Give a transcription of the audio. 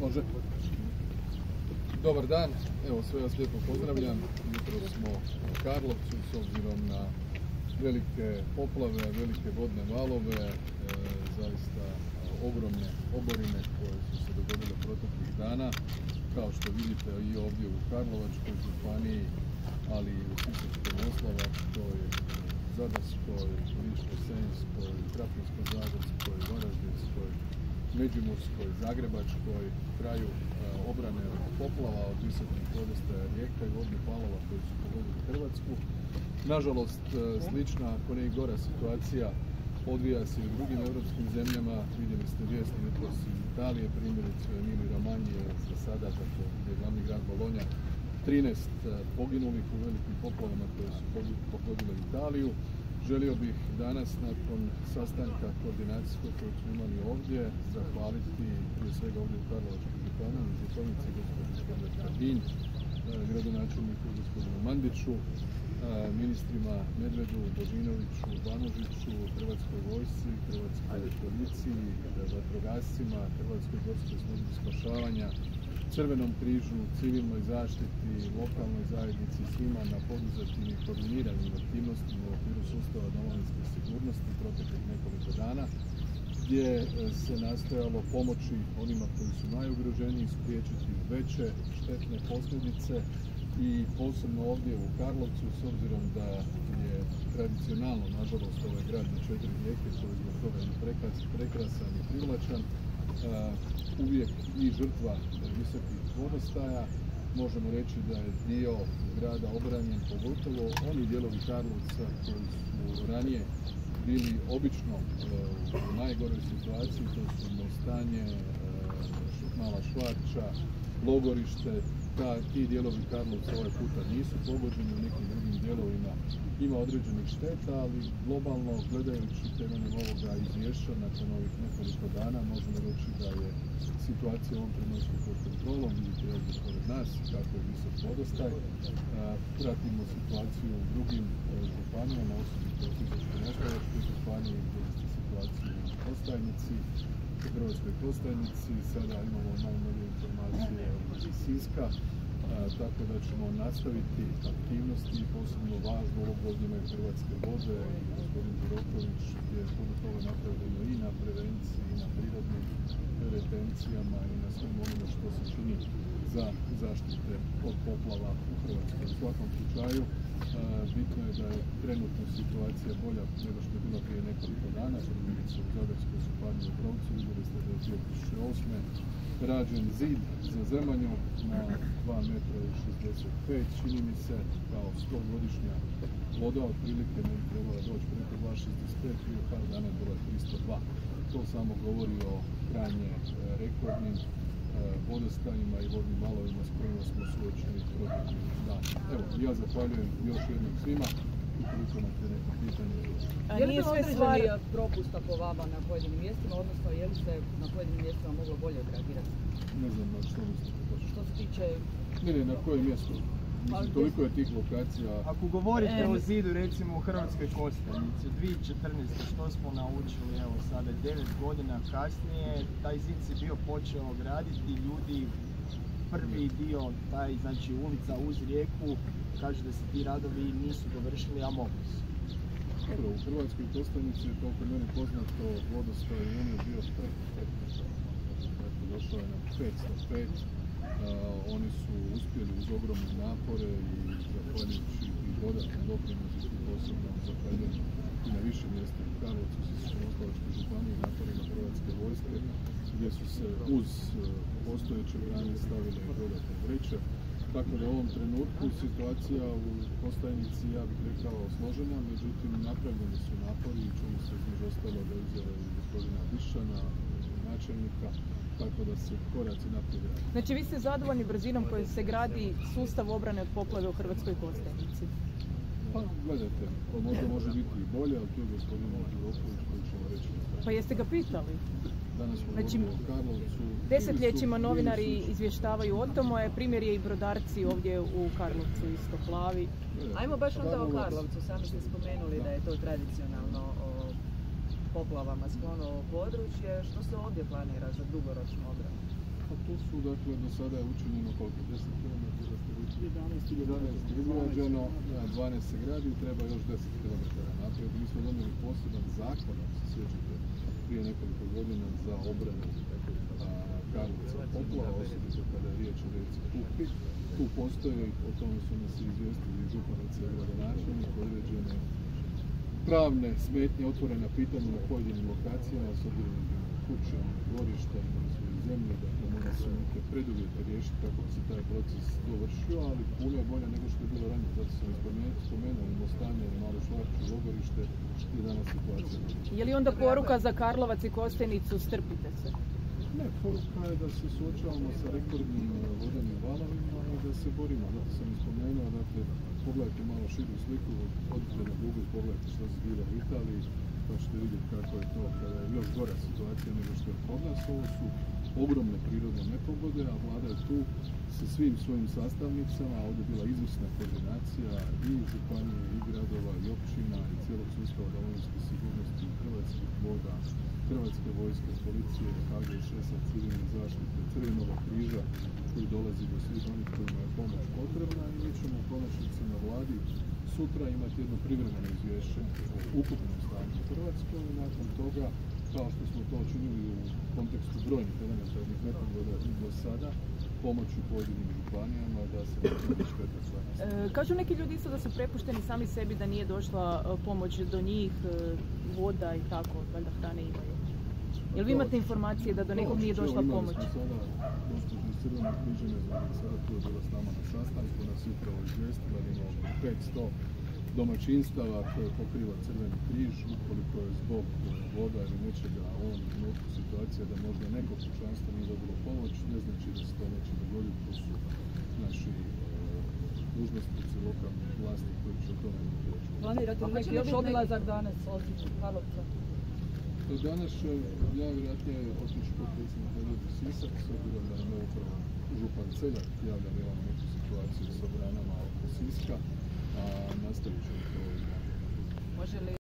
Može. Dobar dan, evo sve vas lijepo pozdravljam. Jutro smo u Karlovcu s obzirom na velike poplave, velike vodne valove, e, zaista ogromne oborine koje su se dogodile proteklih dana. Kao što vidite i ovdje u Karlovačkoj županiji, ali i u Sisačko-moslavačkoj, Zadarskoj, Ličko-senjskoj, Krapinsko-zagorskoj, Varaždinskoj, Međimurskoj, Zagrebačkoj, kraju e, obrane poplava, od visokih vodostaja rijeka i vodnih palova koji su pogodili Hrvatsku. Nažalost, e, slična, ako ne i gora situacija odvija se i u drugim europskim zemljama. Vidjeli ste vijesti jutros iz Italije, primjerice u Emiliji Romanije za sada, gdje je glavni grad Bolonja, 13 e, poginulih u velikim poplavama koje su pogodile Italiju. Želio bih danas nakon sastanka koordinacijskog kojeg smo imali ovdje zahvaliti prije svega ovdje u Karlovačkoj županiji, županici gospođu Kardin, e, gradonačelniku gospodinu Mandiću, ministrima Medvedu, Božinoviću, Banožiću, Hrvatskoj vojsci, Hrvatskoj policiji, vatrogascima, Hrvatskoj gorskoj službi spašavanja, Crvenom križu, civilnoj zaštiti, lokalnoj zajednici, svima na poduzetim i koordiniranim aktivnostima u okviru sustava domovinske sigurnosti proteklih nekoliko dana gdje e, se nastojalo pomoći onima koji su najugroženiji, spriječiti veće štetne posljedice i posebno ovdje u Karlovcu s obzirom da je tradicionalno, nažalost, ovaj grad na četiri rijeke koji je zbog toga prekrasan i privlačan, uvijek i žrtva visokih vodostaja. Možemo reći da je dio grada obranjen, pogotovo oni dijelovi Karlovca koji su ranije bili obično u najgoroj situaciji, to su Mostanje, Mala Švarča, Logorište, ta, ti dijelovi Karlovca ovaj puta nisu pogođeni, u nekim drugim dijelovima ima određenih šteta, ali globalno gledajući temeljem ovoga izvješća nakon ovih nekoliko dana možemo reći da je situacija u ovom trenutku pod kontrolom, vidite ovdje pored nas kako je visok vodostaj. Pratimo situaciju u drugim e, županijama, osobito u Sisačko-moslavačkoj županiji, gdje situaciju u Postajnici, u Hrvatskoj Postajnici, sada imamo najnovije informacije iz Siska, tako da ćemo nastaviti aktivnosti, posebno važno ovog godine Hrvatske vode i gospodin Đuroković je puno toga napravljeno i na prevenciji, i na prirodnim retencijama i na svem onome što se čini za zaštite od poplava u Hrvatskoj. U svakom slučaju, bitno je da je trenutna situacija bolja nego što je bila prije nekoliko dana, primjerice u Zadarskoj županiji u Brovcu, vidjeli ste da je 2008 rađen zid za Zemanju na 2 metra i 65, čini mi se kao 100 godišnja voda, otprilike ne trebala doći preko 2,65, prije par dana bila 302. To samo govori o krajnje e, rekordnim e, vodostajima i vodnim valovima s kojima smo suočeni proteklih dana. Evo, ja zahvaljujem još jednom svima. Ukoliko imate neke pitanje, a je li to određeni propusta po vama na pojedinim mjestima, odnosno je li se na pojedinim mjestima moglo bolje odreagirati? Ne znam na što mislite Što se tiče... Ne, ne, na kojem mjestu? Mislim, toliko je tih lokacija. Ako govorite o zidu recimo u Hrvatskoj Kostajnici, 2014. što smo naučili, evo sada 9 godina kasnije, taj zid se bio počeo graditi, ljudi prvi dio, taj znači ulica uz rijeku, kaže da se ti radovi nisu dovršili, a mogli su. Dobro, u Hrvatskoj Kostajnici je koliko mene poznato vodostaj on je bio preko 15 Dakle, došao je na 505. oni su uspjeli uz ogromne napore i zahvaljujući i dodatnom doprinosu i posebno zahvaljujući i na više mjesta u Karlovcu, Sisačko-moslavačkoj županiji naporima Hrvatske vojske gdje su se uz e, postojeće grane stavile dodatne vreće tako da u ovom trenutku situacija u postajnici, ja bih rekao, složena, međutim napravljeni su napori i čuli se između ostaloga izjave gospodina Višana, načelnika, tako da se koraci naprijed Znači vi ste zadovoljni brzinom kojom se gradi sustav obrane od poplave u Hrvatskoj Kostajnici? Pa gledajte, to možda može biti i bolje, ali tu je gospodin Đuroković koji će vam reći. Pa jeste ga pitali? Danas smo znači, u Karlovcu. Desetljećima novinari izvještavaju o tome, primjer je i brodarci ovdje u Karlovcu isto plavi. Ajmo baš onda o Karlovcu, sami ste spomenuli da je to tradicionalno o poplavama sklono područje. Što se ovdje planira za dugoročnu obranu? Pa to su, dakle, do sada je učinjeno koliko? 10 km da ste rekli? 11 ili 11 izgrađeno, ja, 12 se gradi i treba još 10 km napraviti. Mi smo donijeli poseban zakon, ako se sjećate, prije nekoliko godina za obranu Karlovca poplava, osobito kada je riječ o rijeci Kupi. Tu postoje, o tome su nas izvijestili i županice i gradonačelnik, određene pravne smetnje, otvorena pitanja na pojedinim lokacijama, s obzirom kuće, dvorišta, imali zemlje, dakle mora se neke preduvjete riješiti kako bi se taj proces dovršio, ali puno je bolje nego što je bilo ranije, zato sam spomenuo Mostanje, malo švarču, logorište i danas situacija. Je li onda poruka za Karlovac i Kostenicu strpite se? Ne, poruka je da se suočavamo sa rekordnim e, vodenim valovima i da se borimo. Zato sam spomenuo, dakle, pogledajte malo širu sliku, odite na Google, pogledajte što se zbiva u Italiji, pa ćete vidjeti kako je to kada je još gora situacija nego što je kod nas. Ovo su ogromne prirodne nepogode, a vlada je tu sa svim svojim sastavnicama, ovdje je bila izvrsna koordinacija i županije, i gradova, i općina, i cijelog sustava domovinske sigurnosti, hrvatskih voda, hrvatske vojske, policije, HGŠ-a, civilne zaštite, Crvenog križa koji dolazi do svih onih kojima je pomoć potrebna. I mi ćemo u konačnici na vladi sutra imati jedno privremeno izvješće o ukupnom stanju u Hrvatskoj i nakon toga, kao što smo to učinili u kontekstu brojnih elementarnih nepogoda i do sada, pomoći pojedinim županijama da se e, Kažu neki ljudi isto da su prepušteni sami sebi da nije došla e, pomoć do njih, e, voda i tako, valjda hrane imaju. Jel vi imate informacije da do nekog nije došla pomoć? Gospođu Crvenog križa, ne znam, sada tu je bila s nama na sastanku, nas upravo izvijestila da imamo 500 domaćinstava koje pokriva Crveni križ, ukoliko je zbog voda ili nečega u ovom trenutku situacija da možda neko kućanstvo nije dobilo pomoć, ne znači da se to neće dogoditi, to su naši e, dužnostnici lokalnih vlasti koji će o tome Planirate li neki još obilazak danas osim Karlovca? Danas će najvjerojatnije otići potpredsjednik Nedjeljni Sisak, s obzirom da nam je upravo župan Celjak javlja da imamo neku situaciju sa branama oko Siska, a nastavit ćemo to Može li